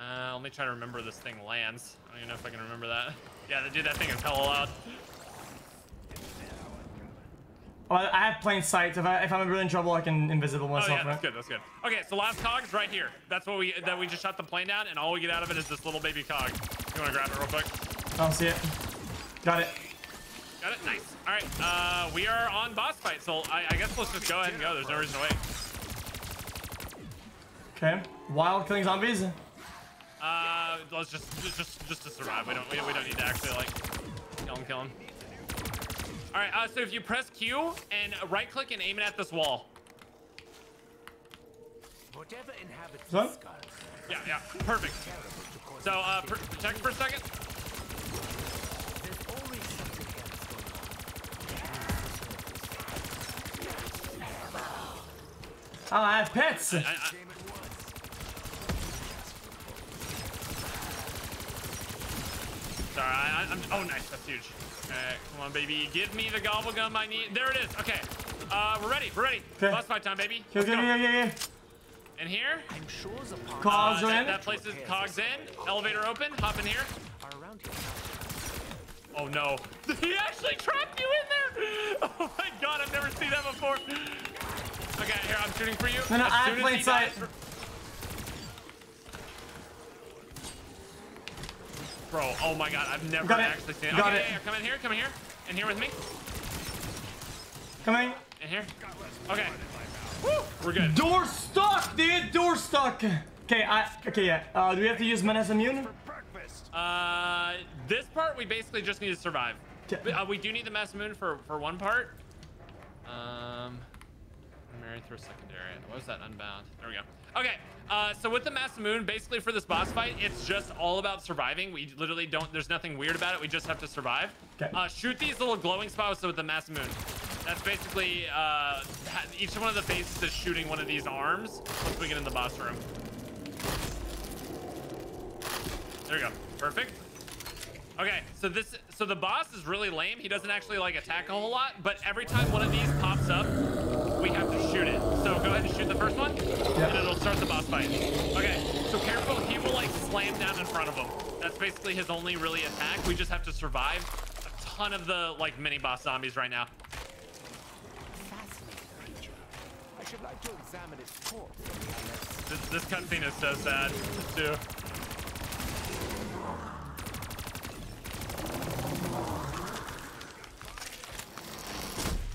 Uh, let me try to remember this thing lands. I don't even know if I can remember that. Yeah, dude, that thing is hella loud. Oh, I have plain sight. If, I, if I'm really in trouble, I can invisible myself. Oh myself, yeah, that's right? good. That's good. Okay, so last cog's right here. That's what we that we just shot the plane down, and all we get out of it is this little baby cog. You wanna grab it real quick? I don't see it. Got it. Got it. Nice. All right. Uh, we are on boss fight, so I, I guess let's just go ahead and go. There's no reason to wait. Okay. Wild killing zombies. Uh, let's just just just, just to survive. We don't we, we don't need to actually like kill him, kill him. All right. Uh, so if you press Q and right click and aim it at this wall. Whatever inhabits Son? the skulls, Yeah, yeah. Perfect. terrible to cause. So uh, pr protect for a second. There's always something else. Oh, I have pets. I, I, Same at once. Sorry. I, I, I'm. Oh, nice. That's huge. Okay, come on, baby. Give me the gobblegum I need. There it is. Okay. Uh, we're ready. We're ready. Okay. Boss fight time, baby. Okay, Let's go. yeah, yeah, yeah. And here. I'm sure the parts Cogs Uh, are that, in. that place is cogs in. Elevator open. Hop in here. are around here. Oh no. He actually trapped you in there! Oh my god, I've never seen that before. Okay, here, I'm shooting for you. No, no, As I have soon plain he sight. Bro, oh my god, I've never Got it. actually seen it. Got okay, it. Yeah, yeah, come in here, come in here. In here with me. Coming. In here. Okay. Woo, we're good. Door stuck, dude. Door stuck. Okay, I. Okay, yeah. Uh, do we have to use Masamune? Uh, this part we basically just need to survive. Okay. Uh, we do need the Masamune for for one part. Um, married through secondary. What was that? Unbound. There we go. Okay. Uh, so with the Masamune, basically for this boss fight, it's just all about surviving. We literally don't. There's nothing weird about it. We just have to survive. Okay. Uh, shoot these little glowing spots with the Masamune. That's basically uh, each one of the phases is shooting one of these arms once we get in the boss room. There we go. Perfect. Okay, so this so the boss is really lame. He doesn't actually like attack a whole lot, but every time one of these pops up, we have to shoot it. So go ahead and shoot the first one, and it'll start the boss fight. Okay, so careful. He will like slam down in front of him. That's basically his only really attack. We just have to survive a ton of the like mini boss zombies right now. Fascinating creature. I should like to examine its corpse. on the LS. This, this cutscene is so sad too.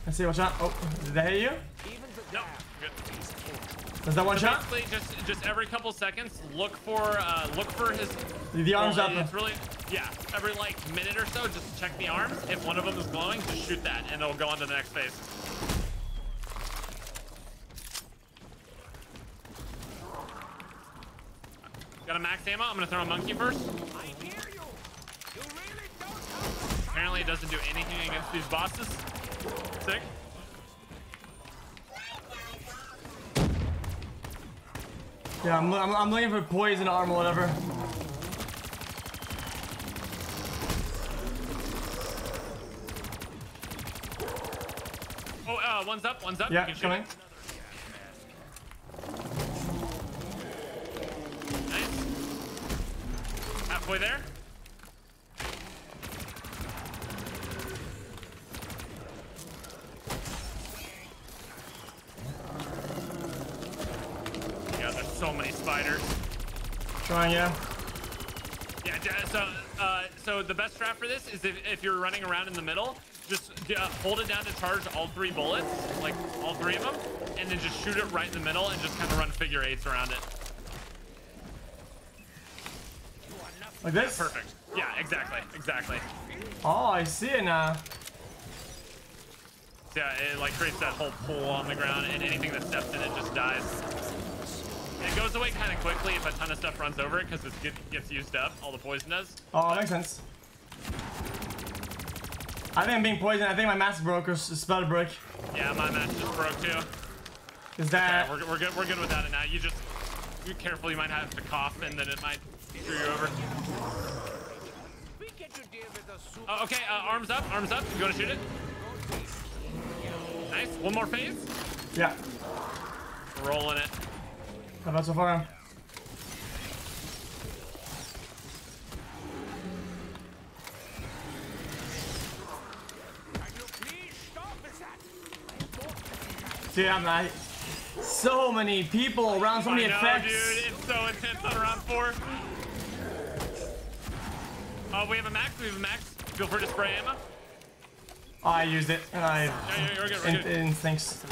Let's see. Watch out. Oh, did that hit you? Even No, good. is killed. Is that one shot? Basically, just just every couple seconds, look for uh, look for his The arms well, up. It's really yeah. Every like minute or so, just check the arms. If one of them is glowing, just shoot that, and it'll go on to the next phase. Got a max ammo. I'm gonna throw a monkey first. I hear you. You really don't have Apparently, it doesn't do anything against these bosses. Sick. Yeah, I'm, I'm, I'm looking for poison arm or whatever. Oh, uh, one's up. One's up. Yeah, you coming. it. Nice. Halfway there. Yeah, there's so many spiders. Trying, yeah. Yeah, so uh, so the best strat for this is if, if you're running around in the middle, just uh, hold it down to charge all three bullets, like all three of them, and then just shoot it right in the middle and just kind of run figure eights around it. Like this? Perfect. Yeah, exactly, exactly. Oh, I see it now. Yeah, it like creates that whole pool on the ground, and anything that steps in it just dies. It goes away kind of quickly if a ton of stuff runs over it because it get, gets used up. All the poison does. Oh, that makes sense. I think I'm being poisoned. I think my mask broke or spell broke. Yeah, my mask just broke too. Is that? we're, we're good. We're good without it now. You just be careful. You might have to cough, and then it might screw you over. We get to deal with the super. Oh, okay, uh, arms up. Arms up. You want to shoot it? Nice. One more phase. Yeah. Rolling it. How about so far? Can you please stop with that? Dude, I'm not. So many people around, so many I know, effects. dude. It's so intense on round four. Oh, we have a max. We have a max. Feel free to spray ammo. Oh, I used it, and I. Yeah, yeah, you're good. We're In, good. instincts.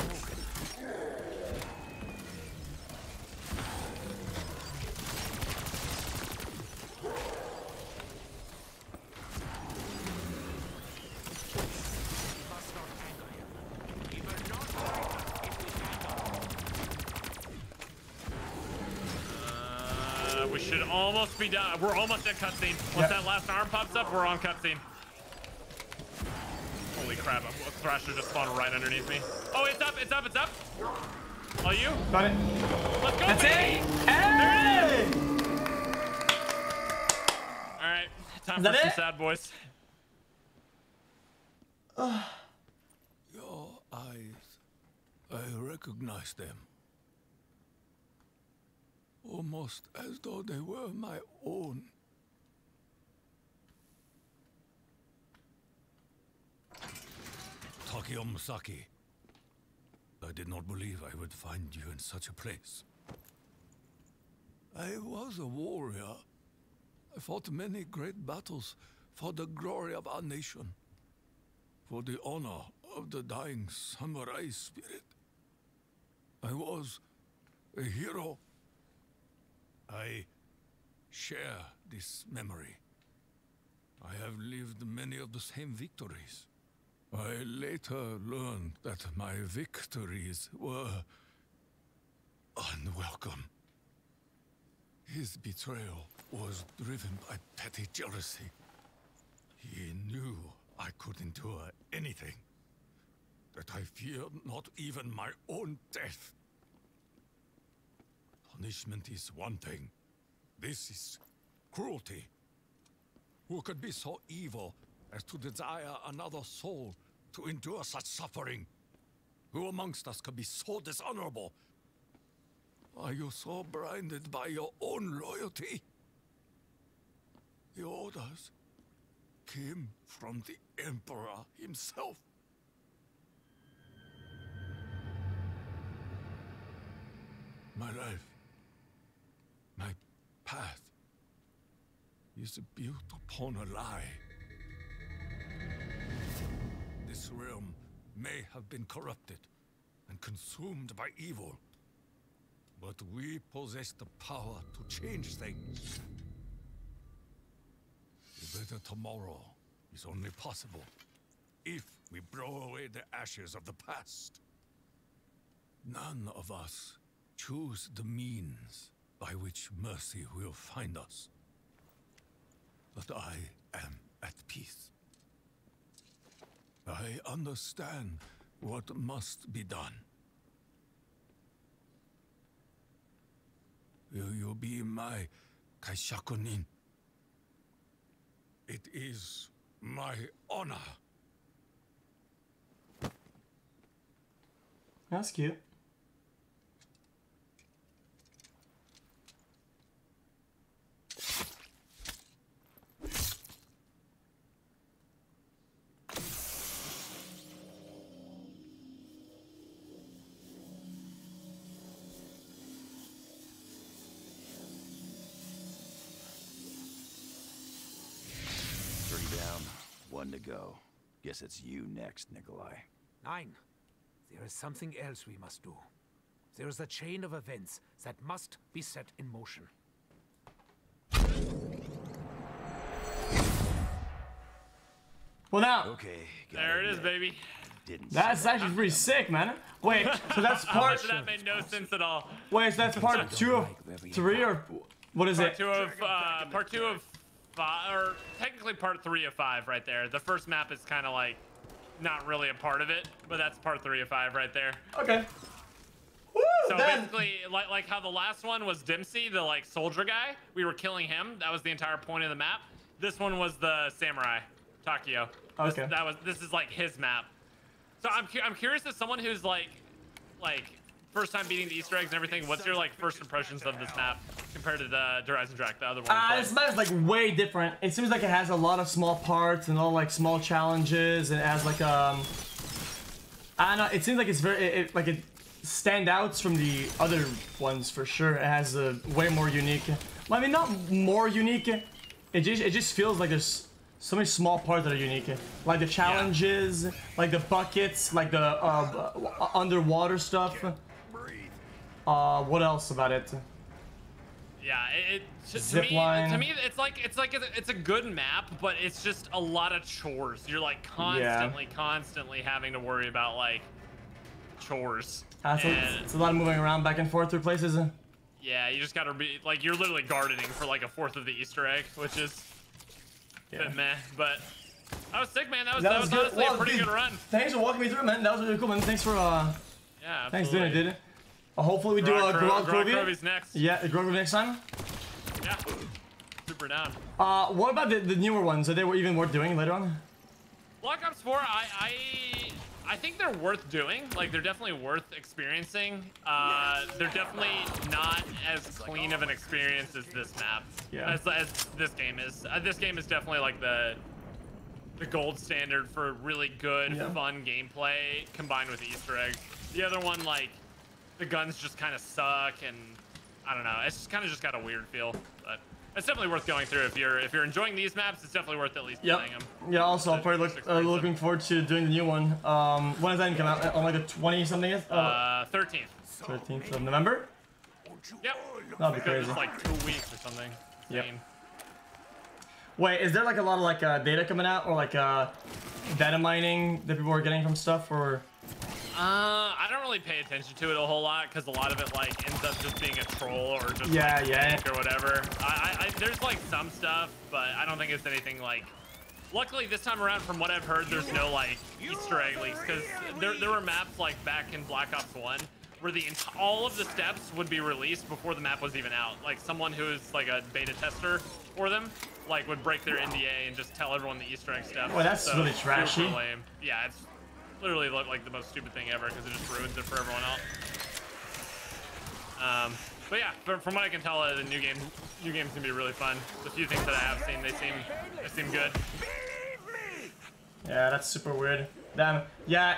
Must not anger him. He will not fight us if we anger. We should almost be done. We're almost at cutscene. Once Yep. that last arm pops up, we're on cutscene. Holy crap! A Thrasher just spawned right underneath me. Oh, it's up! It's up! It's up! All you? Got it. Let's go! That's baby! it. Hey! All right, time Is for some it? sad boys. Your eyes. I recognize them. Almost as though they were my own. Takeo Masaki. I did not believe I would find you in such a place. I was a warrior. I fought many great battles for the glory of our nation, for the honor of the dying samurai spirit. I was a hero. I share this memory. I have lived many of the same victories. I later learned that my victories were unwelcome. His betrayal was driven by petty jealousy. He knew I could endure anything. That I feared not even my own death. Punishment is one thing. This is cruelty. Who could be so evil as to desire another soul to endure such suffering? Who amongst us could be so dishonorable? Are you so blinded by your own loyalty? The orders came from the Emperor himself. My life, path, is built upon a lie. This realm may have been corrupted and consumed by evil, but we possess the power to change things. A better tomorrow is only possible if we blow away the ashes of the past. None of us choose the means by which mercy will find us. But I am at peace. I understand what must be done. Will you be my Kaishakunin? It is my honor. That's cute. Guess it's you next, Nikolai. Nine. There is something else we must do. There is a chain of events that must be set in motion. Well now, Okay, There it is, admit, baby. Didn't that's see actually pretty sick, man. Wait, so that's part. much of that made no sense at all. Wait, so that's part two of three, or what is Part it? two of uh, part two of five, or technically part three of five, right there. The first map is kind of like not really a part of it, but that's part three of five right there. Okay. Woo, So then- basically, like like how the last one was Dempsey, the like soldier guy. We were killing him. That was the entire point of the map. This one was the samurai, Takeo. This, Okay. that was this is like his map. So I'm cu- I'm curious as someone who's like like first time beating the Easter eggs and everything. What's your like first impressions of this map compared to the Horizon Track, the other one? Uh, this map is like way different. It seems like it has a lot of small parts and all like small challenges, and it has like um, I don't know. It seems like it's very it, it- like it stand outs from the other ones for sure. It has a way more unique. Well, I mean, not more unique. It just it just feels like there's so many small parts that are unique, like the challenges, like the buckets, like the uh, uh, underwater stuff. Uh, what else about it? Yeah, it, it to, to me, to me, it's like it's like a, it's a good map, but it's just a lot of chores. You're like constantly, constantly having to worry about like chores. Uh, so it's, it's a lot of moving around back and forth through places. Yeah, you just gotta be like you're literally gardening for like a fourth of the Easter egg, which is Yeah. bit meh. But I was sick, man. That was That that, was was, honestly Well, a pretty dude, good run. Thanks for walking me through man. That was really cool, man. Thanks for uh, Yeah, thanks for doing it, dude. Uh, hopefully we do Grog uh, Gorod Krovi. Next. Yeah, Grog next time. Yeah. Super down. Uh, what about the, the newer ones? Are they even worth doing later on? Black Ops 4, I, I I think they're worth doing. Like they're definitely worth experiencing. Uh, they're definitely not as clean of an experience as this map. Yeah. As, as this game is. Uh, this game is definitely like the the gold standard for really good, Yeah. fun gameplay combined with Easter eggs. The other one, like the guns just kind of suck, and I don't know. It's just kind of just got a weird feel. But it's definitely worth going through if you're if you're enjoying these maps. It's definitely worth at least Yep. playing them. Yeah. Also, I'm probably look, uh, looking forward to doing the new one. Um, when does that come out? On like the 20 something? Uh, Uh, 13th. 13th of November. Yep. That'd be Because crazy. it's like two weeks or something. Yep. Insane. Wait, is there like a lot of like uh, data coming out or like uh, data mining that people are getting from stuff or? Uh, I don't really pay attention to it a whole lot because a lot of it like ends up just being a troll or just Yeah, like, yeah. or whatever. I, I, there's like some stuff, but I don't think it's anything like. Luckily, this time around, from what I've heard, there's no like Easter egg leaks because there there were maps like back in Black Ops One where the all of the steps would be released before the map was even out. Like someone who is like a beta tester for them, like would break their NDA and just tell everyone the Easter egg steps. Well, that's really super trashy. Yeah, it's literally li- like the most stupid thing ever because it just ruins it for everyone else. Um, but yeah, from, from what I can tell, uh, the new game, new game's gonna be really fun. The few things that I have seen, they seem, they seem good. Yeah, that's super weird. Damn. Yeah.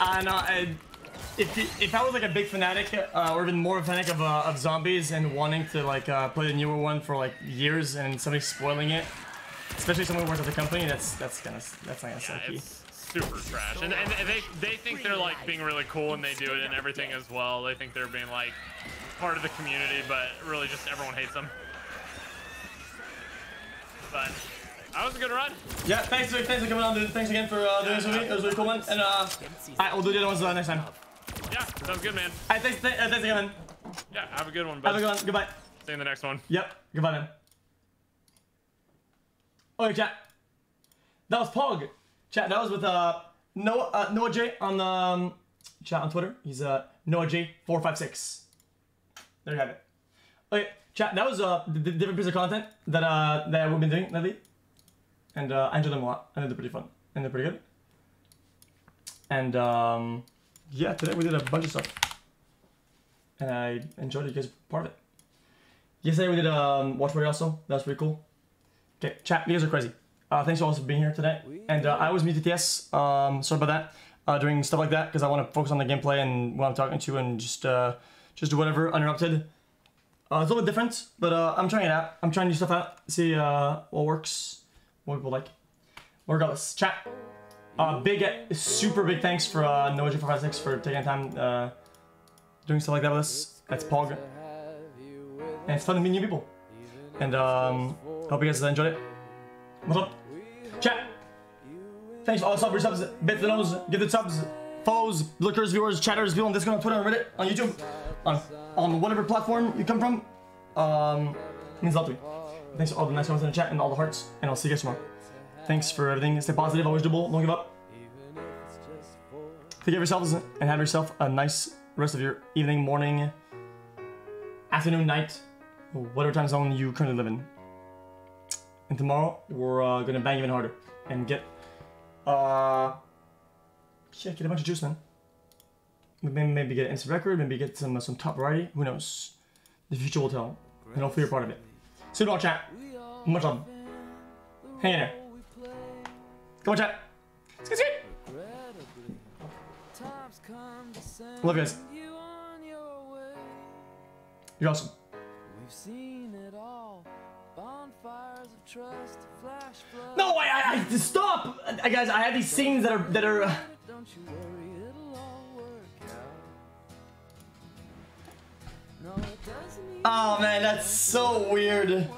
I know. I, if if I was like a big fanatic, uh, or even more fanatic of uh, of zombies and wanting to like uh, play the newer one for like years and somebody spoiling it, especially someone who works at the company, that's that's kind of that's not gonna Yeah, sucky. Super trash, and, and they they think they're like being really cool and they do it and everything as well. They think they're being like part of the community, but really just everyone hates them. But that was a good run. Yeah, thanks for thanks for coming on, dude. Thanks again for uh, doing this with me. It was really cool, man. And uh, alright, we'll do the other ones uh, next time. Yeah, sounds good, man. Alright, thanks, th- uh, thanks again. Yeah, have a good one, bud. Have a good one. Goodbye. See you in the next one. Yep. Goodbye, man. Okay, chat. That was Pog. Chat. That was with uh Noah uh, Noah J on the um, chat on Twitter. He's uh Noah J four five six. There you have it. Okay, chat. That was uh the, the different piece of content that uh that we've been doing lately, and uh, I enjoyed them a lot. Think they're pretty fun and they're pretty good. And um yeah, today we did a bunch of stuff, and I enjoyed it. You guys part of it. Yesterday we did um, watch party also. That was pretty cool. Okay, chat, you guys are crazy. Uh, thanks for all for being here today. And uh, I always mute TTS. Um, sorry about that. Uh, doing stuff like that because I want to focus on the gameplay and what I'm talking to and just uh, just do whatever uninterrupted. Uh, it's a little bit different, but I'm trying it out. I'm trying new stuff out. See what works, what people like. Regardless, chat. Big, super big thanks for uh, Noah456 for taking time doing stuff like that with us. That's Pog. And it's fun to meet new people. And um, hope you guys enjoyed it. What's up? Chat. Thanks for all the subs, subs, bit the nose, give the subs, follows, lookers, viewers, chatters, people on Discord, on Twitter, on Reddit, on YouTube, on, on whatever platform you come from. Um, means a lot to me. Thanks for all the nice comments in the chat and all the hearts, and I'll see you guys tomorrow. Thanks for everything. Stay positive, always do bold, don't give up. Take care of yourselves and have yourself a nice rest of your evening, morning, afternoon, night, whatever time zone you currently live in. And tomorrow we're uh, gonna bang even harder and get uh yeah, get a bunch of juice, man. Maybe, maybe get an instant record, maybe get some some top variety. Who knows? The future will tell, and hopefully you're part of it. So long, chat. Much love. Hang in there. Come on, chat. Skit, skit. Love you guys. You're awesome. We've seen it all. No, I, I, I stop, uh, guys. I have these scenes that are that are. Uh, Don't you worry, it'll all work out. No, it doesn't oh man, that's so weird.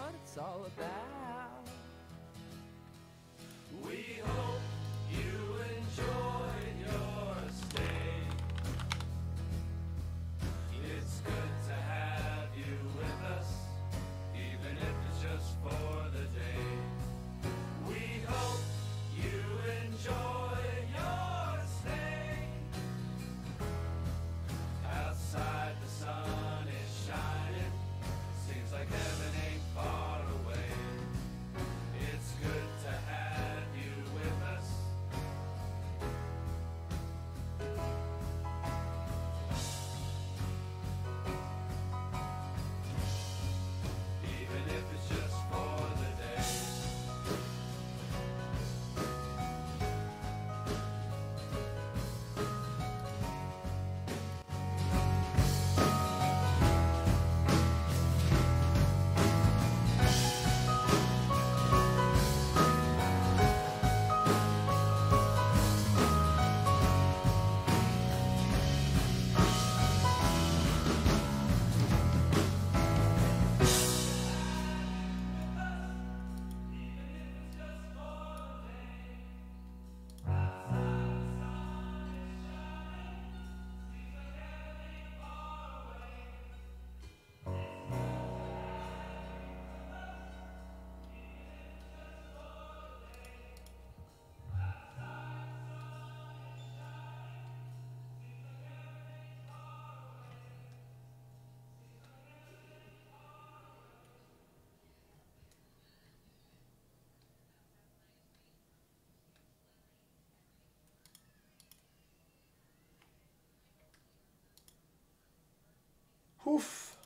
Oof.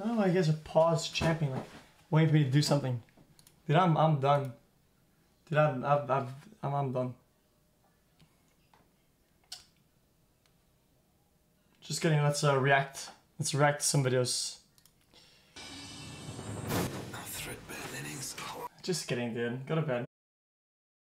Oh, I guess a pause champion, like waiting for me to do something. Dude, I'm I'm done. Dude, I'm I've, I've I'm I'm done. Just kidding. Let's uh, react. Let's react to some videos. Just kidding, dude. Go to bed.